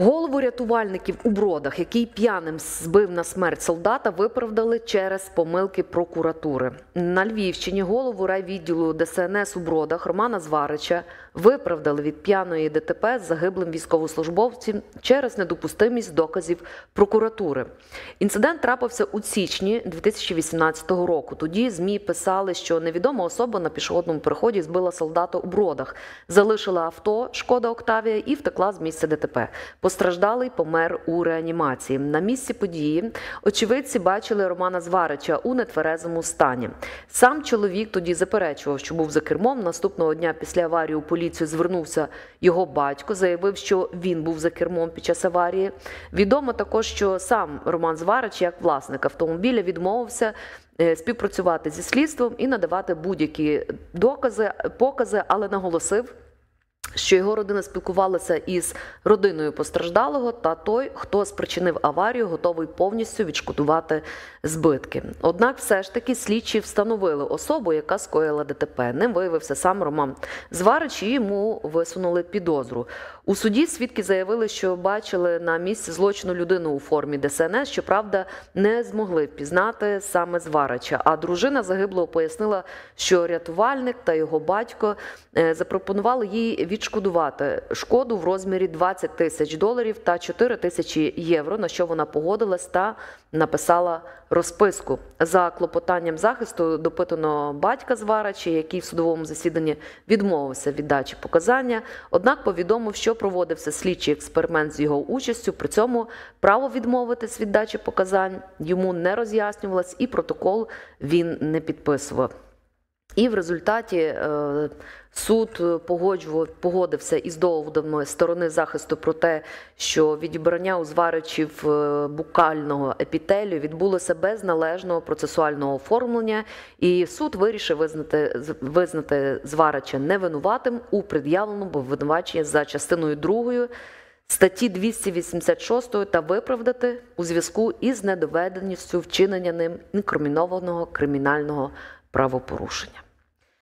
Голову рятувальників у бродах, який п'яним збив на смерть солдата, виправдали через помилки прокуратури. На Львівщині голову райвідділу ДСНС у бродах Романа Зварича виправдали від п'яної ДТП з загиблим військовослужбовцем через недопустимість доказів прокуратури. Інцидент трапився у січні 2018 року. Тоді змі писали, що невідома особа на пішохідному переході збила солдата у бродах, залишила авто Шкода Октавія і втекла з місця ДТП. Постраждалий помер у реанімації. На місці події очевидці бачили Романа Зварича у нетверезому стані. Сам чоловік тоді заперечував, що був за кермом. Наступного дня після аварії у поліцію звернувся його батько, заявив, що він був за кермом під час аварії. Відомо також, що сам Роман Зварич, як власник автомобіля, відмовився. е, Співпрацювати зі слідством і надавати будь-які докази, покази, але наголосив, що його родина спілкувалася із родиною постраждалого, та той, хто спричинив аварію, готовий повністю відшкодувати збитки. Однак, все ж таки, слідчі встановили особу, яка скоїла ДТП. Ним виявився сам Роман Зварич, і йому висунули підозру. У суді свідки заявили, що бачили на місці злочину людину у формі ДСНС, щоправда, не змогли впізнати саме Зварича. А дружина загиблого пояснила, що рятувальник та його батько е, запропонували їй відшкодувати шкоду в розмірі 20 тисяч доларів та 4 тисячі євро, на що вона погодилась та написала розписку за клопотанням захисту допитано батька Зварача, який в судовому засіданні відмовився від дачі показання. Однак повідомив, що проводився слідчий експеримент з його участю. При цьому право відмовитись від дачі показань йому не роз'яснювалось, і протокол він не підписував. І в результаті е, суд погоджував, погодився із доводами сторони захисту про те, що відібрання у зваричів е, букального епітелію відбулося без належного процесуального оформлення, і суд вирішив визнати, визнати зварича невинуватим у пред'явленому обвинуваченні за частиною 2 статті 286 та виправдати у зв'язку із недоведеністю вчинення ним інкримінованого кримінального правопорушення.